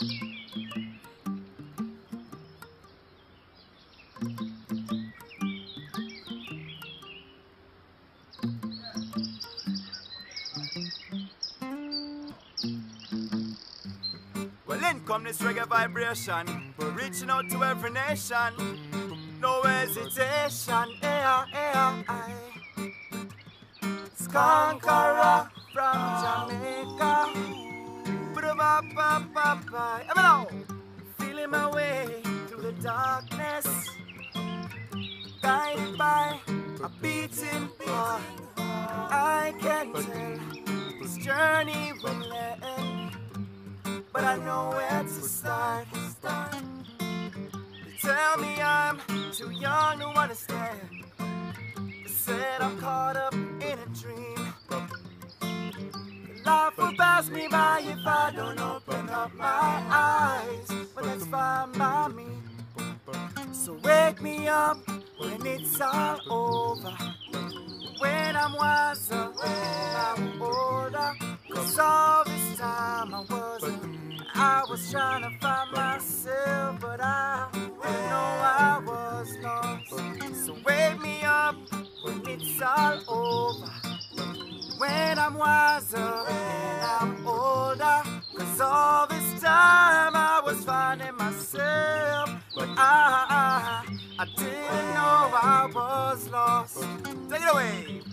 Well, in come this reggae vibration. We're reaching out to every nation. No hesitation. Eh, eh, Ba-da-ba-ba-ba-ba. Feeling my way through the darkness. Guided by a beating heart. I can't tell this journey will end. But I know where to start. They tell me I'm too young to understand. Pass me by if I don't open up my eyes. But that's fine by me. So wake me up when it's all over. When I'm wiser, when I'm older. Cause all this time I wasn't. I was trying to find myself, but I didn't know I was lost. So wake me up when it's all over. When I'm wiser, I'm older. Cause all this time I was finding myself, but I, I, I didn't know I was lost. Take it away.